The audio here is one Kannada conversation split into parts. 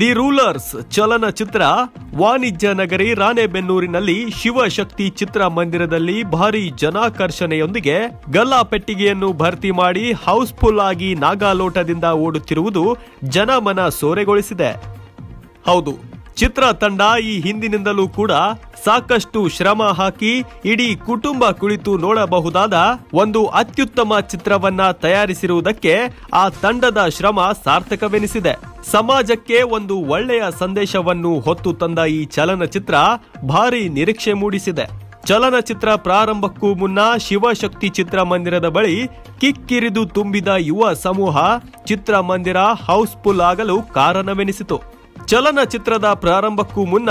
ದಿ ರೂಲರ್ಸ್ ಚಲನಚಿತ್ರ ವಾಣಿಜ್ಯ ನಗರಿ ರಾಣೆಬೆನ್ನೂರಿನಲ್ಲಿ ಶಿವಶಕ್ತಿ ಚಿತ್ರಮಂದಿರದಲ್ಲಿ ಭಾರಿ ಜನಾಕರ್ಷಣೆಯೊಂದಿಗೆ ಗಲ್ಲಾ ಪೆಟ್ಟಿಗೆಯನ್ನು ಭರ್ತಿ ಮಾಡಿ ಹೌಸ್ಫುಲ್ ಆಗಿ ನಾಗಾಲೋಟದಿಂದ ಓಡುತ್ತಿರುವುದು ಜನಮನ ಸೋರೆಗೊಳಿಸಿದೆ. ಹೌದು. ಚಿತ್ರ ತಂಡ ಈ ಹಿಂದಿನಿಂದಲೂ ಕೂಡ ಸಾಕಷ್ಟು ಶ್ರಮ ಹಾಕಿ ಇಡೀ ಕುಟುಂಬ ಕುಳಿತು ನೋಡಬಹುದಾದ ಒಂದು ಅತ್ಯುತ್ತಮ ಚಿತ್ರವನ್ನ ತಯಾರಿಸಿರುವುದಕ್ಕೆ ಆ ತಂಡದ ಶ್ರಮ ಸಾರ್ಥಕವೆನಿಸಿದೆ. ಸಮಾಜಕ್ಕೆ ಒಂದು ಒಳ್ಳೆಯ ಸಂದೇಶವನ್ನು ಹೊತ್ತು ತಂದ ಈ ಚಲನಚಿತ್ರ ಭಾರಿ ನಿರೀಕ್ಷೆ ಮೂಡಿಸಿದೆ. ಚಲನಚಿತ್ರ ಪ್ರಾರಂಭಕ್ಕೂ ಮುನ್ನ ಶಿವಶಕ್ತಿ ಚಿತ್ರಮಂದಿರದ ಬಳಿ ಕಿಕ್ಕಿರಿದು ತುಂಬಿದ ಯುವ ಸಮೂಹ ಚಿತ್ರಮಂದಿರ ಹೌಸ್ಫುಲ್ ಆಗಲು ಕಾರಣವೆನಿಸಿತು. ಚಲನಚಿತ್ರದ ಪ್ರಾರಂಭಕ್ಕೂ ಮುನ್ನ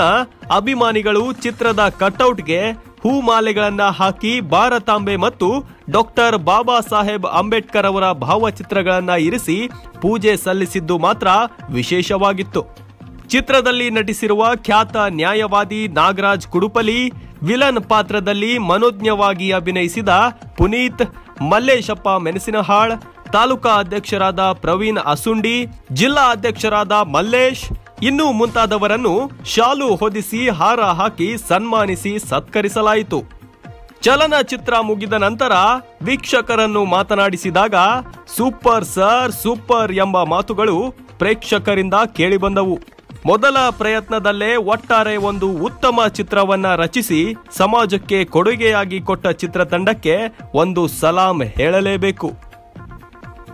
ಅಭಿಮಾನಿಗಳು ಚಿತ್ರದ ಕಟೌಟ್ಗೆ ಹೂಮಾಲೆಗಳನ್ನ ಹಾಕಿ ಭಾರತಾಂಬೆ ಮತ್ತು ಡಾಕ್ಟರ್ ಬಾಬಾ ಸಾಹೇಬ್ ಅಂಬೇಡ್ಕರ್ ಅವರ ಭಾವಚಿತ್ರಗಳನ್ನ ಇರಿಸಿ ಪೂಜೆ ಸಲ್ಲಿಸಿದ್ದು ಮಾತ್ರ ವಿಶೇಷವಾಗಿತ್ತು. ಚಿತ್ರದಲ್ಲಿ ನಟಿಸಿರುವ ಖ್ಯಾತ ನ್ಯಾಯವಾದಿ ನಾಗರಾಜ್ ಕುಡುಪಲಿ, ವಿಲನ್ ಪಾತ್ರದಲ್ಲಿ ಮನೋಜ್ಞವಾಗಿ ಅಭಿನಯಿಸಿದ ಪುನೀತ್, ಮಲ್ಲೇಶಪ್ಪ ಮೆಣಸಿನಹಾಳ್, ತಾಲೂಕಾ ಅಧ್ಯಕ್ಷರಾದ ಪ್ರವೀಣ್ ಅಸುಂಡಿ, ಜಿಲ್ಲಾ ಅಧ್ಯಕ್ಷರಾದ ಮಲ್ಲೇಶ್ ಇನ್ನೂ ಮುಂತಾದವರನ್ನು ಶಾಲು ಹೊದಿಸಿ ಹಾರ ಹಾಕಿ ಸನ್ಮಾನಿಸಿ ಸತ್ಕರಿಸಲಾಯಿತು. ಚಲನಚಿತ್ರ ಮುಗಿದ ನಂತರ ವೀಕ್ಷಕರನ್ನು ಮಾತನಾಡಿಸಿದಾಗ, ಸೂಪರ್ ಸರ್, ಸೂಪರ್ ಎಂಬ ಮಾತುಗಳು ಪ್ರೇಕ್ಷಕರಿಂದ ಕೇಳಿಬಂದವು. ಮೊದಲ ಪ್ರಯತ್ನದಲ್ಲೇ ಒಟ್ಟಾರೆ ಒಂದು ಉತ್ತಮ ಚಿತ್ರವನ್ನ ರಚಿಸಿ, ಸಮಾಜಕ್ಕೆ ಕೊಡುಗೆಯಾಗಿ ಕೊಟ್ಟ ಚಿತ್ರತಂಡಕ್ಕೆ ಒಂದು ಸಲಾಂ ಹೇಳಲೇಬೇಕು.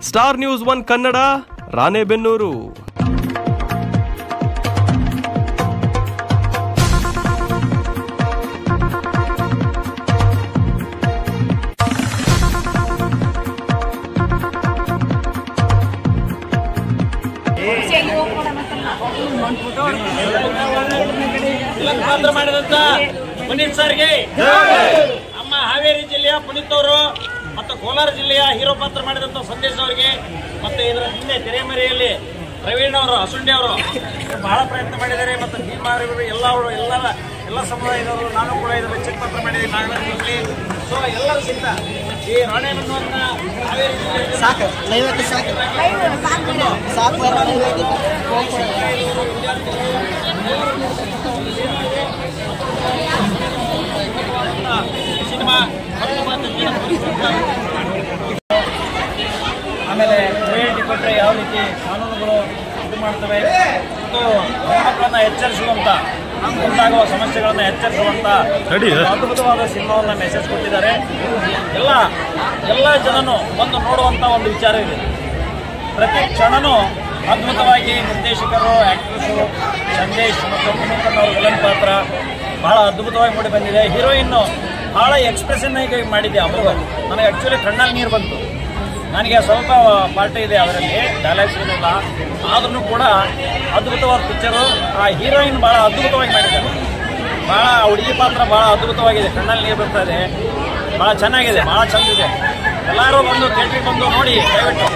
Star news one Kannada, Ranebennur. ಪಾತ್ರ ಮಾಡಿದಂತ ಪುನೀತ್ ಸರ್ಗೆ. ನಮ್ಮ ಹಾವೇರಿ ಜಿಲ್ಲೆಯ ಪುನೀತ್ ಅವರು ಮತ್ತು ಕೋಲಾರ ಜಿಲ್ಲೆಯ ಹೀರೋ ಪಾತ್ರ ಮಾಡಿದಂತ ಸಂದೇಶ್ ಅವರಿಗೆ ಮತ್ತೆ ಇದರ ಹಿಂದೆ ತೆರೆಮರೆಯಲ್ಲಿ ಪ್ರವೀಣ್ ಅವರು, ಅಸುಂಡಿ ಅವರು ಬಹಳ ಪ್ರಯತ್ನ ಮಾಡಿದ್ದಾರೆ ಮತ್ತು ಭೀಮಾರಿಗಳು ಎಲ್ಲವರು ಎಲ್ಲರ ಎಲ್ಲ ಸಮುದಾಯದವರು, ನಾನು ಕೂಡ ಇದರಲ್ಲಿ ಚಿಕ್ಕ ಪಾತ್ರ ಮಾಡಿದ್ದೀನಿ, ನಾಗರಾಜ್ ಸೊ ಎಲ್ಲರೂ ಸಿಗ್ತಾ ಈ ರಾಣೆಬೆನ್ನೂರಿನ ಹಾವೇರಿ ಜಿಲ್ಲೆಯಲ್ಲಿ ಸಾಕು ಸಾಕು ಸಾಕು ಸಿನಿಮಾ ಆಮೇಲೆ ರಿಯಾಲಿಟಿ ಕೊಟ್ಟರೆ ಯಾವ ರೀತಿ ಕಾನೂನುಗಳು ಇದು ಮಾಡ್ತವೆ ಮತ್ತು ಮಕ್ಕಳನ್ನ ಎಚ್ಚರಿಸುವಂತ ಉಂಟಾಗುವ ಸಮಸ್ಯೆಗಳನ್ನ ಎಚ್ಚರಿಸುವಂತ ಅದ್ಭುತವಾದ ಸಿನಿಮಾವನ್ನ ಮೆಸೇಜ್ ಕೊಟ್ಟಿದ್ದಾರೆ. ಎಲ್ಲ ಎಲ್ಲ ಜನನು ಬಂದು ನೋಡುವಂತ ಒಂದು ವಿಚಾರ ಇದೆ. ಪ್ರತಿ ಕ್ಷಣನೂ ಅದ್ಭುತವಾಗಿ ನಿರ್ದೇಶಕರು ಆಕ್ಟ್ರೆಸ್ಸು ಸಂದೇಶ್ ಮತ್ತು ಅವರು ವಿಲನ್ ಪಾತ್ರ ಬಹಳ ಅದ್ಭುತವಾಗಿ ಮೂಡಿ ಬಂದಿದೆ. ಹೀರೋಯಿನ್ನು ಬಹಳ ಎಕ್ಸ್ಪ್ರೆಷನ್ ಆಗಿ ಮಾಡಿದೆ ಅವರು. ನನಗೆ ಆ್ಯಕ್ಚುಲಿ ಕಣ್ಣಲ್ಲಿ ನೀರು ಬಂತು. ನನಗೆ ಸ್ವಲ್ಪ ಪಾರ್ಟ್ ಇದೆ ಅದರಲ್ಲಿ ಡೈಲಾಗ್ಸ್ ಇರಲಿಲ್ಲ. ಆದ್ರೂ ಕೂಡ ಅದ್ಭುತವಾದ ಪಿಕ್ಚರು ಆ ಹೀರೋಯಿನ್ ಬಹಳ ಅದ್ಭುತವಾಗಿ ಮಾಡಿದ್ದಾರೆ ಬಹಳ ಹುಡುಗಿ ಪಾತ್ರ ಬಹಳ ಅದ್ಭುತವಾಗಿದೆ. ಕಣ್ಣಲ್ಲಿ ನೀರು ಬರ್ತಾ ಇದೆ. ಬಹಳ ಚೆನ್ನಾಗಿದೆ ಬಹಳ ಚೆಂದಿದೆ ಎಲ್ಲರೂ ಬಂದು ಥಿಯೇಟ್ರಿಗೆ ಬಂದು ನೋಡಿ ದಯವಿಟ್ಟು.